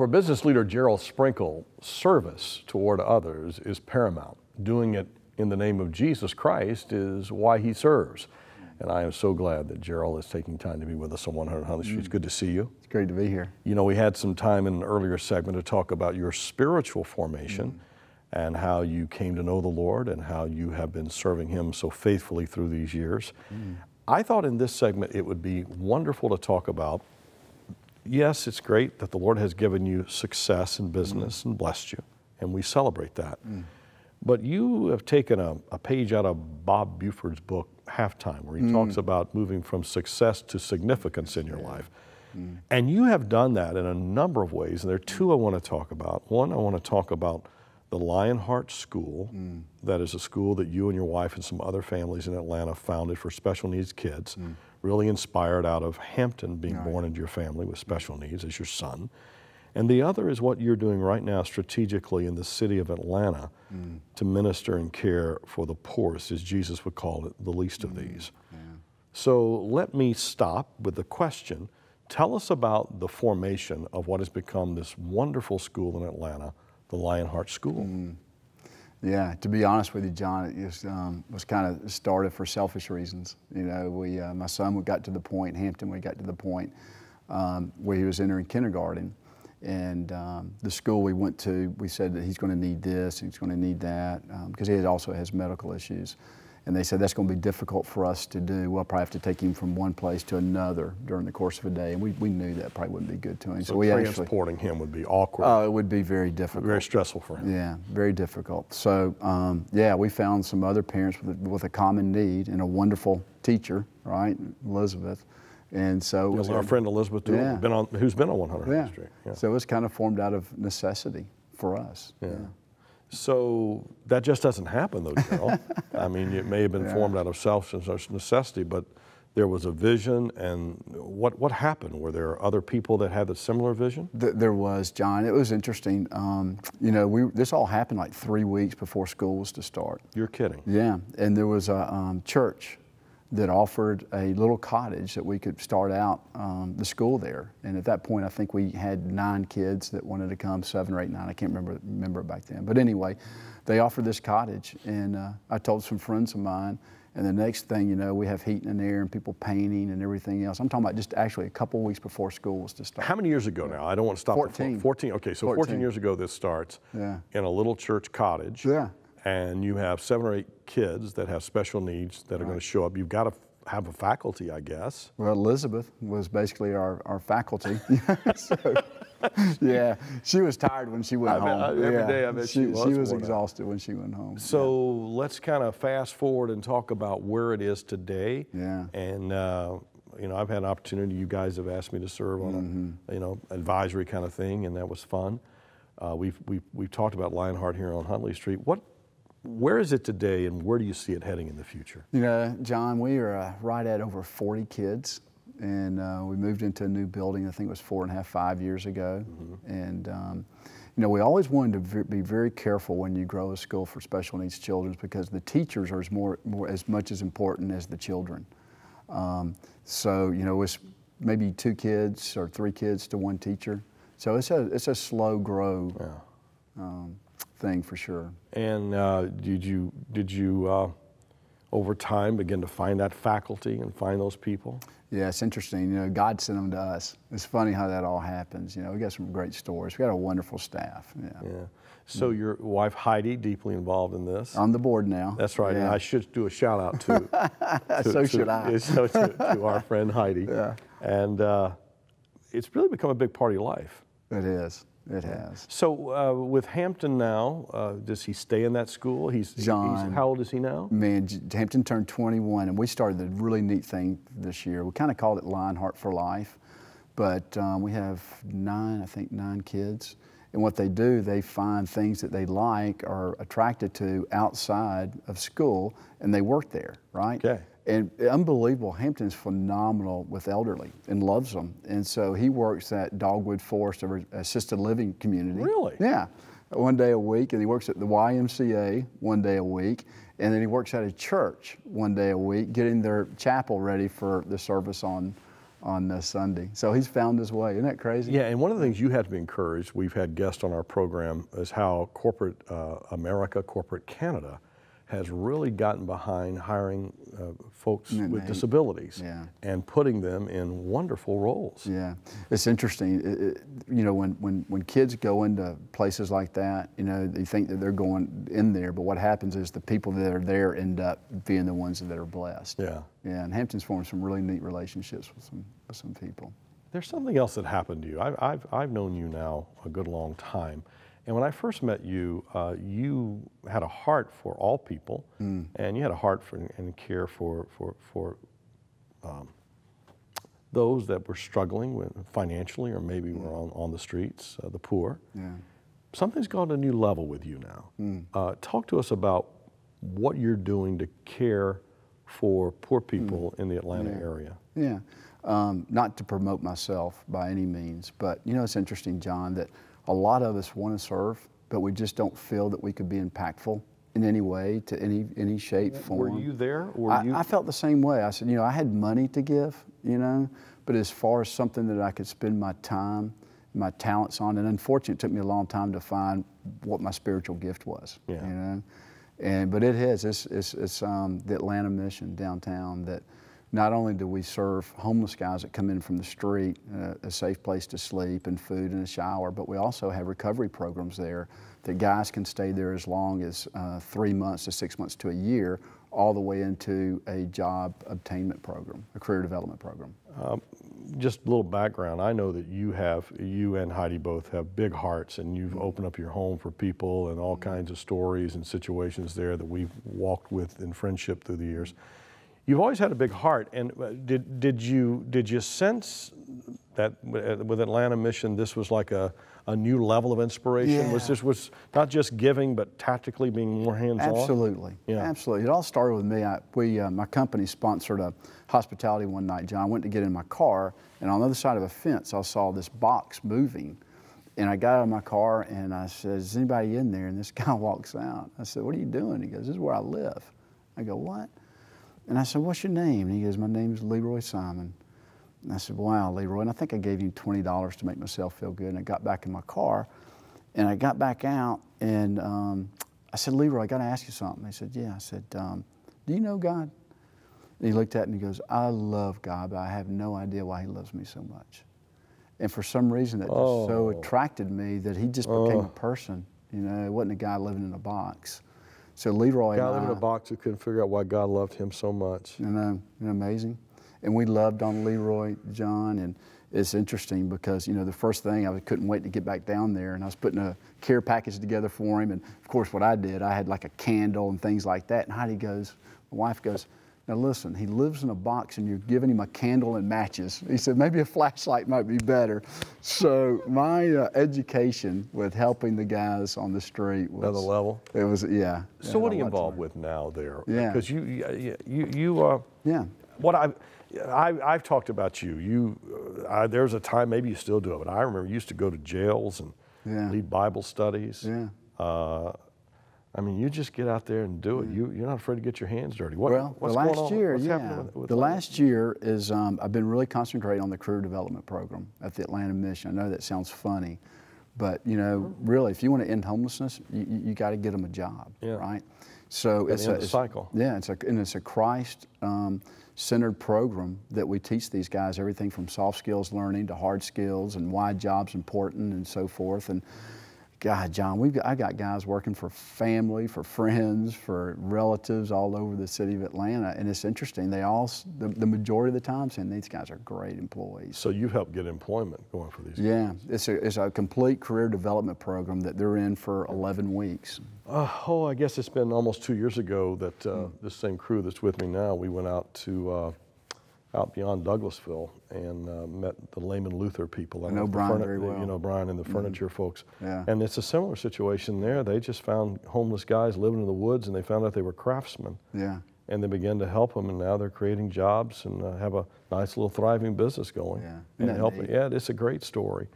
For business leader Jerrill Sprinkle, service toward others is paramount. Doing it in the name of Jesus Christ is why he serves. And I am so glad that Jerrill is taking time to be with us on 100 Huntley Street. It's good to see you. It's great to be here. You know, we had some time in an earlier segment to talk about your spiritual formation mm. and how you came to know the Lord and how you have been serving Him so faithfully through these years. Mm. I thought in this segment it would be wonderful to talk about. Yes, it's great that the Lord has given you success in business mm. and blessed you, and we celebrate that. Mm. But you have taken a, a, page out of Bob Buford's book, Halftime, where he mm. talks about moving from success to significance in your life. Mm. And you have done that in a number of ways. And there are two I want to talk about. One, I want to talk about the Lionheart School. Mm. That is a school that you and your wife and some other families in Atlanta founded for special needs kids, mm. Really inspired out of Hampton being right. born into your family with special needs as your son. And the other is what you're doing right now strategically in the city of Atlanta mm. to minister and care for the poorest, as Jesus would call it, the least of mm. these. Yeah. So let me stop with the question. Tell us about the formation of what has become this wonderful school in Atlanta, the Lionheart School. Mm. Yeah, to be honest with you, John, it just, um, was kind of started for selfish reasons. You know, we, uh, my son, we got to the point, Hampton, we got to the point um, where he was entering kindergarten and um, the school we went to, we said that he's going to need this, he's going to need that, because um, he also has medical issues. And they said that's going to be difficult for us to do. We'll probably have to take him from one place to another during the course of a day. And we, we knew that probably wouldn't be good to him. So, so we transporting actually, him would be awkward. Oh, uh, it would be very difficult. Very stressful for him. Yeah, very difficult. So, um, yeah, we found some other parents with, with a common need and a wonderful teacher, right, Elizabeth, and so yes, our friend Elizabeth, yeah. been on, who's been on 100 yeah. Street. Yeah. So it was kind of formed out of necessity for us. Yeah. yeah. So that just doesn't happen, though, Jerrill. I mean, it may have been yeah. formed out of self necessity, but there was a vision. And what what happened? Were there other people that had a similar vision? Th there was, John. It was interesting. Um, you know, we this all happened like three weeks before school was to start. You're kidding? Yeah, and there was a um, church that offered a little cottage that we could start out um, the school there. And at that point, I think we had nine kids that wanted to come, seven or eight, nine. I can't remember remember back then. But anyway, they offered this cottage, and uh, I told some friends of mine. And the next thing you know, we have heating and air and people painting and everything else. I'm talking about just actually a couple weeks before school was to start. How many years ago now? I don't want to stop. 14. 14. Okay, so 14. 14 years ago this starts. Yeah. In a little church cottage. Yeah and you have seven or eight kids that have special needs that are going to show up, you've got to have a faculty, I guess. Well, Elizabeth was basically our, our faculty. so, yeah, she was tired when she went I home. every yeah. day I bet she, she was. She was exhausted when she went home. So yeah. let's kind of fast forward and talk about where it is today. Yeah. And uh, you know, I've had an opportunity. You guys have asked me to serve on mm-hmm. a you know advisory kind of thing, and that was fun. Uh, we've, we've, we've talked about Lionheart here on Huntley Street. What where is it today and where do you see it heading in the future? You know, John, we are uh, right at over 40 kids and uh, we moved into a new building, I think it was four and a half, five years ago. Mm-hmm. And, um, you know, we always wanted to be very careful when you grow a school for special needs children because the teachers are as, more, more, as much as important as the children. Um, so, you know, it's maybe two kids or three kids to one teacher. So it's a, it's a slow grow. Yeah. Um, thing for sure. And uh, did you did you uh, over time begin to find that faculty and find those people? Yeah, it's interesting. You know, God sent them to us. It's funny how that all happens. You know, we got some great stories. We got a wonderful staff. Yeah. yeah. So your wife Heidi deeply involved in this. On the board now. That's right. Yeah. And I should do a shout out to. to so should I. So to, to, our friend Heidi. Yeah. And uh, it's really become a big part of your life. It is. It has. So uh, with Hampton now, uh, does he stay in that school? He's John. He's, how old is he now? Man, Hampton turned 21, and we started the really neat thing this year. We kind of called it Lionheart for Life, but um, we have nine, I think, nine kids. And what they do, they find things that they like or attracted to outside of school, and they work there, right? Okay and unbelievable. Hampton's phenomenal with elderly and loves them. And so he works at Dogwood Forest, or assisted living community. Really? Yeah. One day a week, and he works at the YMCA one day a week, and then he works at a church one day a week, getting their chapel ready for the service on on uh, Sunday. So he's found his way. Isn't that crazy? Yeah, and one of the things you had to be encouraged, we've had guests on our program, is how corporate uh, America, corporate Canada, has really gotten behind hiring uh, folks with it? disabilities Yeah. and putting them in wonderful roles. Yeah, it's interesting. It, it, you know, when, when, when kids go into places like that, you know, they think that they're going in there, but what happens is the people that are there end up being the ones that are blessed. Yeah. Yeah, and Hampton's formed some really neat relationships with some, with some people. There's something else that happened to you. I, I've, I've known you now a good long time. And when I first met you, uh, you had a heart for all people, Mm. and you had a heart for and care for for for um, those that were struggling with financially, or maybe were on, on the streets, uh, the poor. Yeah. Something's gone to a new level with you now. Uh, talk to us about what you're doing to care for poor people in the Atlanta area. Yeah, um, not to promote myself by any means, but you know, it's interesting, John, that a lot of us want to serve, but we just don't feel that we could be impactful in any way, to any any shape, form. Were you there? Or I, you? I felt the same way. I said, you know, I had money to give, you know, but as far as something that I could spend my time, my talents on, and unfortunately, it took me a long time to find what my spiritual gift was, Yeah. you know. And but it has. It's it's, it's um, the Atlanta mission downtown that. Not only do we serve homeless guys that come in from the street, uh, a safe place to sleep and food and a shower, but we also have recovery programs there that guys can stay there as long as uh, three months to six months to a year, all the way into a job obtainment program, a career development program. just a little background. I know that you have, you and Heidi both have big hearts, and you've opened up your home for people and all kinds of stories and situations there that we've walked with in friendship through the years. You've always had a big heart, and uh, did did you did you sense that with Atlanta Mission this was like a, a new level of inspiration? Was Yeah. this was not just giving, but tactically being more hands on? Absolutely, Yeah. absolutely. It all started with me. I, we, uh, my company sponsored a hospitality one night. John I went to get in my car, and on the other side of a fence, I saw this box moving. And I got out of my car and I said, "Is anybody in there?" And this guy walks out. I said, "What are you doing?" He goes, "This is where I live." I go, "What?" And I said, "What's your name?" And he goes, "My name's Leroy Simon." And I said, "Wow, Leroy." And I think I gave him twenty dollars to make myself feel good. And I got back in my car, and I got back out, and um, I said, "Leroy, I got to ask you something." He said, "Yeah." I said, um, "Do you know God?" And he looked at me and he goes, "I love God, but I have no idea why He loves me so much." And for some reason, that just so Oh. attracted me that he just became Oh. a person. You know, it wasn't a guy living in a box. So Leroy Guy and living in a box who couldn't figure out why God loved him so much. you know, isn't amazing? And we loved on Leroy, John, and it's interesting because, you know, the first thing I couldn't wait to get back down there and I was putting a care package together for him. And of course, what I did, I had like a candle and things like that. And Heidi goes, my wife goes, now listen, he lives in a box and you're giving him a candle and matches. He said, maybe a flashlight might be better. So my uh, education with helping the guys on the street was. Another level. It was, yeah. So what are you I went to involved with now there? Yeah. Because you, you, you, you uh, Yeah. what I, I, I've talked about you. You, uh, I, there was a time, maybe you still do it, but I remember you used to go to jails and Yeah. lead Bible studies. Yeah. Uh, I mean, you just get out there and do it. You, you're not afraid to get your hands dirty. What, Well, what's the last going on? year, what's yeah. with, with the Atlanta? last year is um, I've been really concentrating on the career development program at the Atlanta Mission. I know that sounds funny, but you know, really, if you want to end homelessness, you, you, got to get them a job, Yeah. right? So it's a it's- cycle. Yeah, it's a and it's a Christ. Um, centered program that we teach these guys everything from soft skills learning to hard skills and why jobs important and so forth and God, John, we've got, I got guys working for family, for friends, for relatives all over the city of Atlanta, and it's interesting. They all, the, the majority of the time, saying these guys are great employees. So you helped get employment going for these. guys. Yeah, it's a, it's a complete career development program that they're in for 11 weeks. Uh, oh, I guess it's been almost two years ago that uh, Hmm. this same crew that's with me now, we went out to uh, out beyond Douglasville and uh, met the Layman Luther people. I know Brian very well. Mm-hmm. You know Brian and the furniture folks. Yeah. And it's a similar situation there. They just found homeless guys living in the woods, and they found out they were craftsmen. Yeah. And they began to help them, and now they're creating jobs and uh, have a nice little thriving business going. Yeah. And helping. Yeah, it's a great story.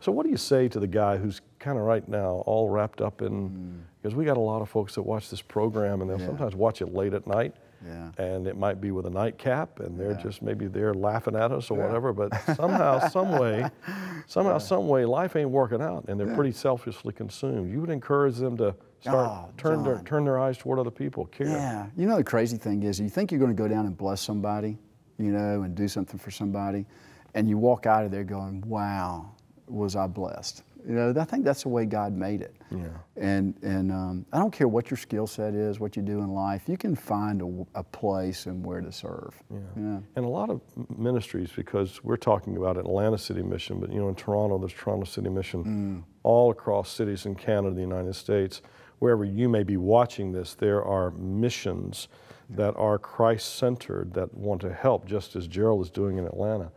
So, what do you say to the guy who's kind of right now all wrapped up in? Because we got a lot of folks that watch this program, and they'll Mm. Yeah. sometimes watch it late at night, Yeah. And it might be with a nightcap, and they're Yeah. just maybe they're laughing at us or whatever. But somehow, some way, somehow, some way, life ain't working out, and they're pretty selfishly consumed. You would encourage them to start Oh, turn their turn their eyes toward other people, care. Yeah. You know, the crazy thing is, you think you're going to go down and bless somebody, you know, and do something for somebody, and you walk out of there going, wow, was I blessed? You know, I think that's the way God made it. Yeah. And, and um, I don't care what your skill set is, what you do in life, you can find a, a place and where to serve. Yeah. Yeah. And a lot of ministries, because we're talking about Atlanta City Mission, but you know, in Toronto, there's Toronto City Mission. All across cities in Canada, the United States, wherever you may be watching this, there are missions that are Christ centered that want to help, just as Jerrill is doing in Atlanta.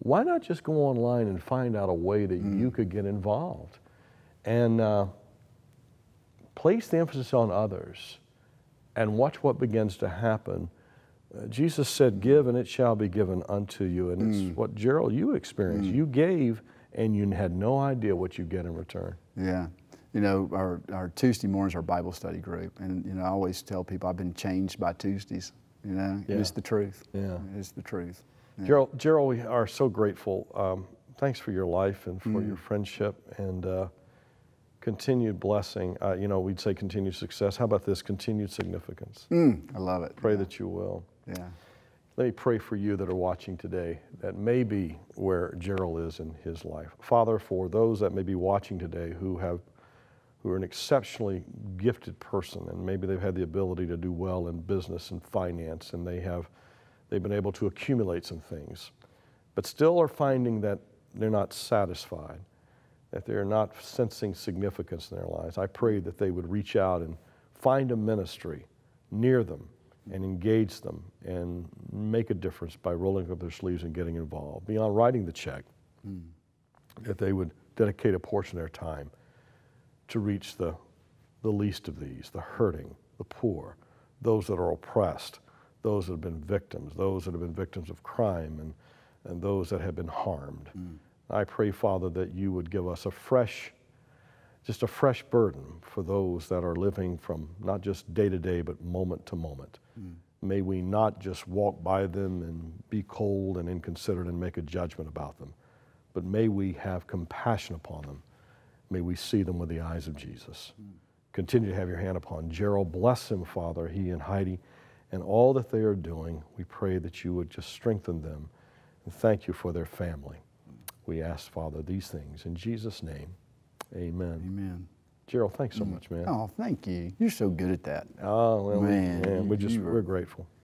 Why not just go online and find out a way that you could get involved? And uh, place the emphasis on others and watch what begins to happen. Uh, Jesus said, Give and it shall be given unto you. And it's what, Jerrill, you experienced. You gave and you had no idea what you get in return. Yeah. You know, our, our Tuesday mornings our Bible study group. And, you know, I always tell people I've been changed by Tuesdays. You know, Yeah. it's the truth. Yeah. It's the truth. Yeah. Jerrill, Jerrill, we are so grateful. Um, thanks for your life and for Mm. your friendship and uh, continued blessing. Uh, you know, we'd say continued success. How about this? Continued significance. Mm, I love it. Pray yeah. that you will. Yeah. Let me pray for you that are watching today that may be where Jerrill is in his life. Father, for those that may be watching today who have who are an exceptionally gifted person and maybe they've had the ability to do well in business and finance and they have they've been able to accumulate some things but still are finding that they're not satisfied that they're not sensing significance in their lives. I pray that they would reach out and find a ministry near them and engage them and make a difference by rolling up their sleeves and getting involved. Beyond writing the check hmm. that they would dedicate a portion of their time to reach the, the least of these, the hurting, the poor, those that are oppressed, those that have been victims, those that have been victims of crime, and, and those that have been harmed. Mm. I pray, Father, that you would give us a fresh, just a fresh burden for those that are living from not just day to day, but moment to moment. Mm. May we not just walk by them and be cold and inconsiderate and make a judgment about them, but may we have compassion upon them. May we see them with the eyes of Jesus. Mm. Continue to have your hand upon Jerrill. Bless him, Father, he and Heidi, and all that they are doing. We pray that you would just strengthen them and thank you for their family. We ask, Father, these things in Jesus' name. Amen. Amen. Jerrill, thanks so mm. much, man. Oh, thank you. You're so good at that. Oh, well, we- Man, man, we just you were- we're grateful.